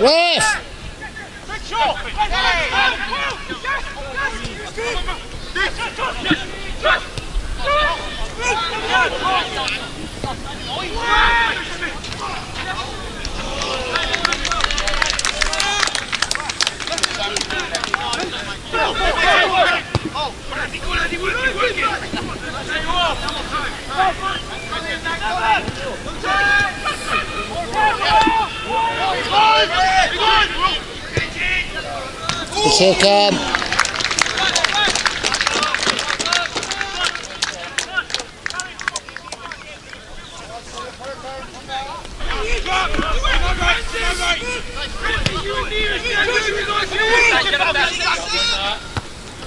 Ref! Come.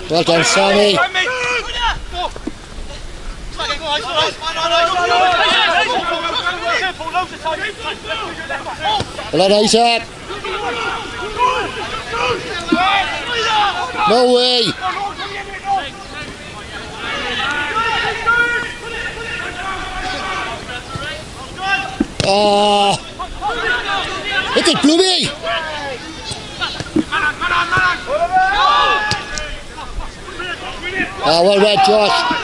Well done, Sammy. Well done, Isaac. No way. Oh. Hit it, Bloomy. Ah, well read, Josh.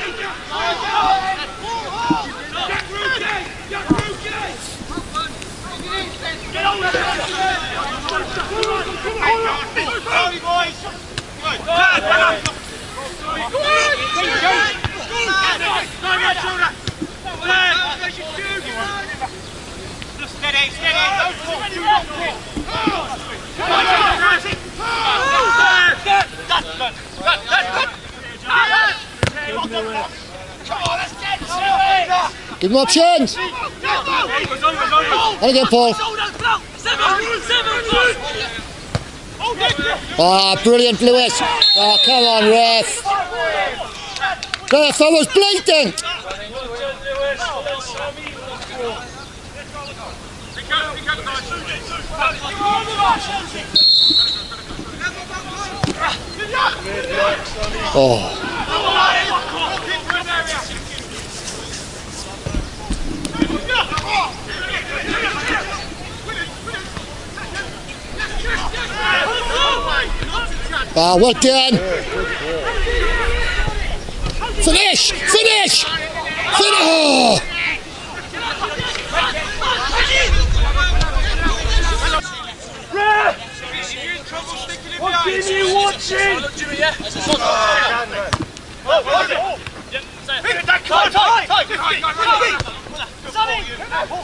Give him options. And again, Paul. Ah, brilliant, Lewis. Oh, come on, ref. Ref, I was blatant. Oh, ah, well done. Finish, finish, finish. Oh. What are you watching?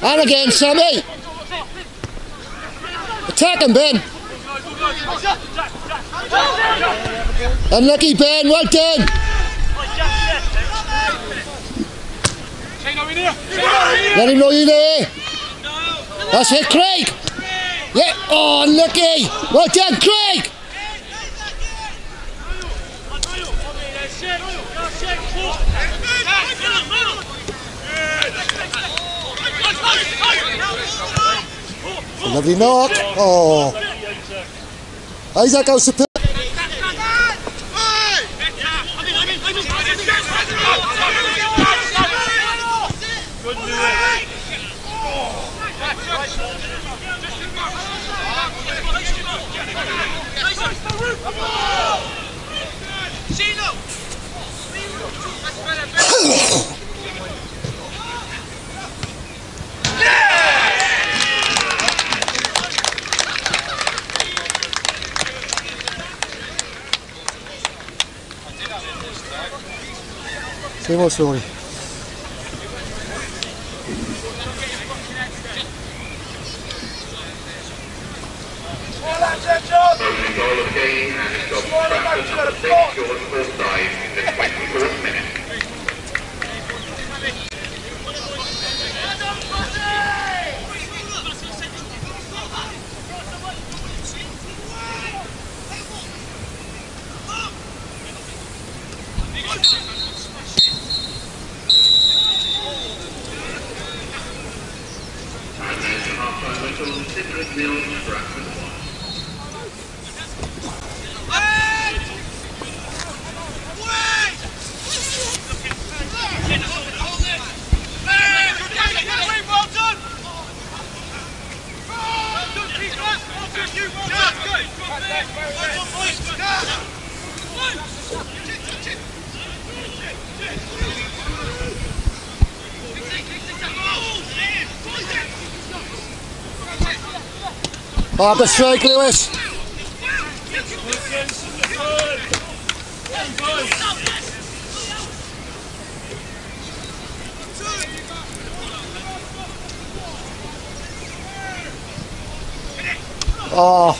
And again, Sammy. Attack him, Ben. Unlucky, Ben. Well done. Let him know you're there. That's it, Craig. Yeah. Oh, unlucky. Well done, Craig. Lovely knock. Oh. Isaac goes to Se emocione. Olá, attention! Olá, of Olá, games, Cyprus nil, Braxton one. Wait! Get away, well done! Well you! Up the strike, Lewis. Oh,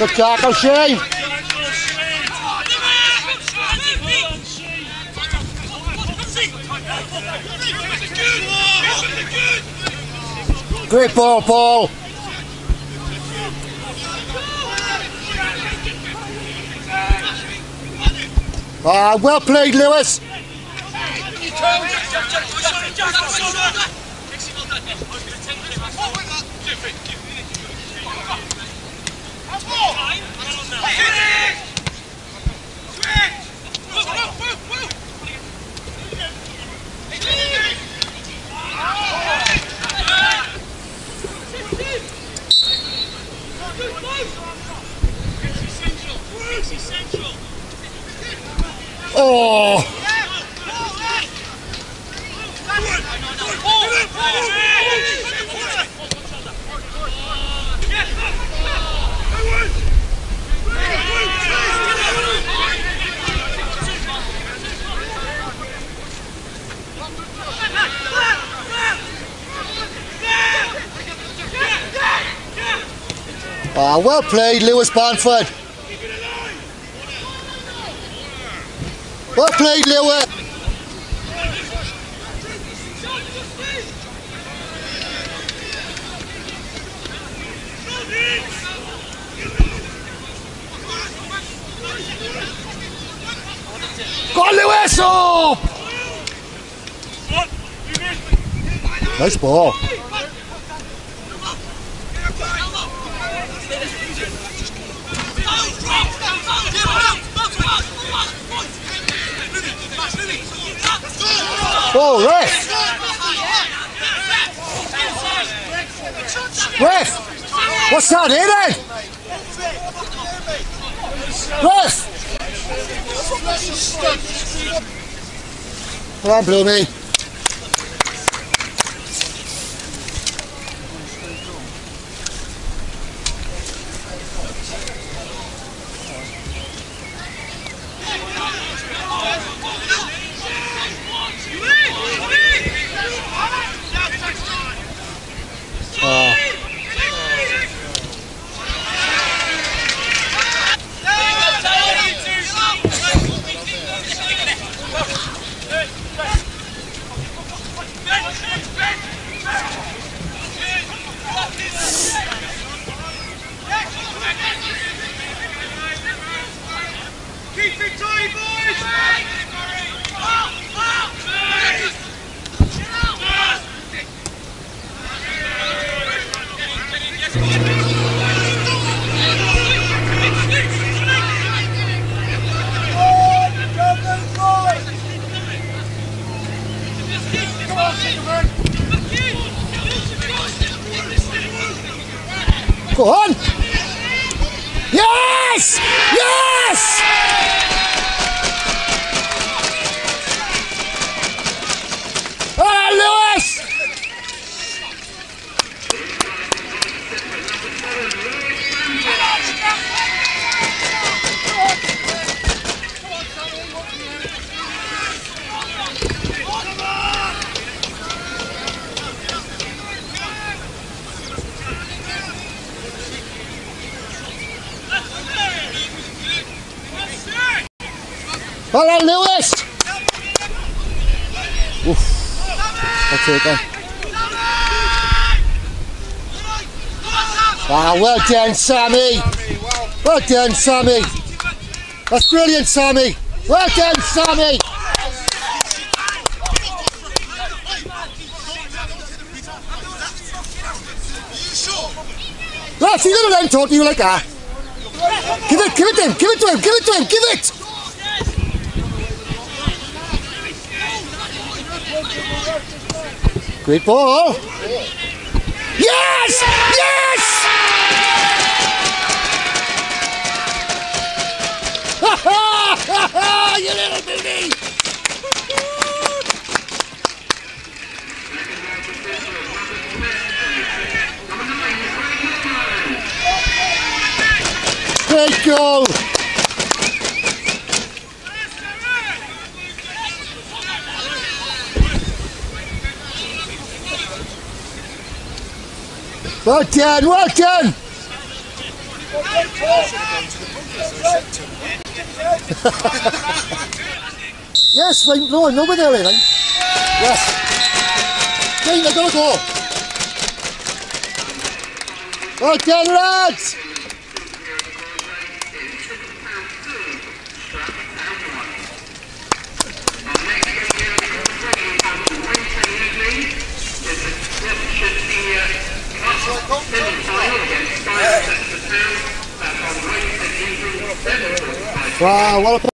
good tackle, Shane. Great ball, Paul. Ah, well played, Lewis. Oh, ah, well played, Lewis Banford. Well played, Lewis. Go on, Lewis! Oh! Nice ball. Ref! Ref! What's that eh, here then? Ref! Come on, Bloomy. Well done, Lewis! Oof. I'll take. Ah, well done, Sammy! Well done, Sammy! That's brilliant, Sammy! Well done, Sammy! He's gonna let him talk to you like that. Give it, give it to him, give it to him, give it to him, give it! Great ball. Yes! Yes! Ha ha ha ha! You little booty! Great goal! Well done, well done. yes, fine. No, over there, Elaine. Yes. Jane, I gotta go. Well done, lads. Wow, what a